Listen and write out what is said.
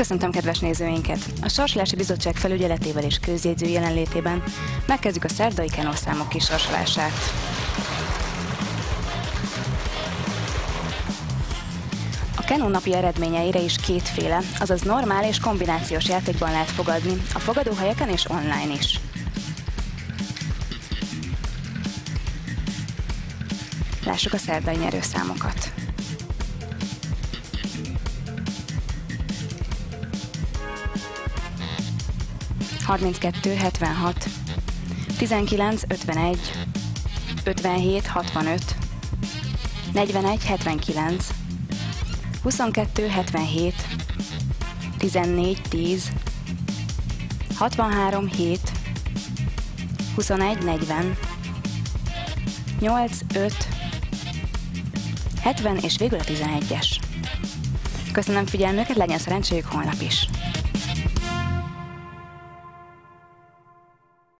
Köszöntöm kedves nézőinket! A Sorsolási Bizottság felügyeletével és közjegyző jelenlétében megkezdjük a szerdai kenorszámok kisorsolását. A Kenó napi eredményeire is kétféle, azaz normál és kombinációs játékban lehet fogadni, a fogadóhelyeken és online is. Lássuk a szerdai nyerőszámokat. 32, 76, 19, 51, 57, 65, 41, 79, 22, 77, 14, 10, 63, 7, 21, 40, 8, 5, 70 és végül a 11-es. Köszönöm figyelmüket, legyen szerencséjük holnap is!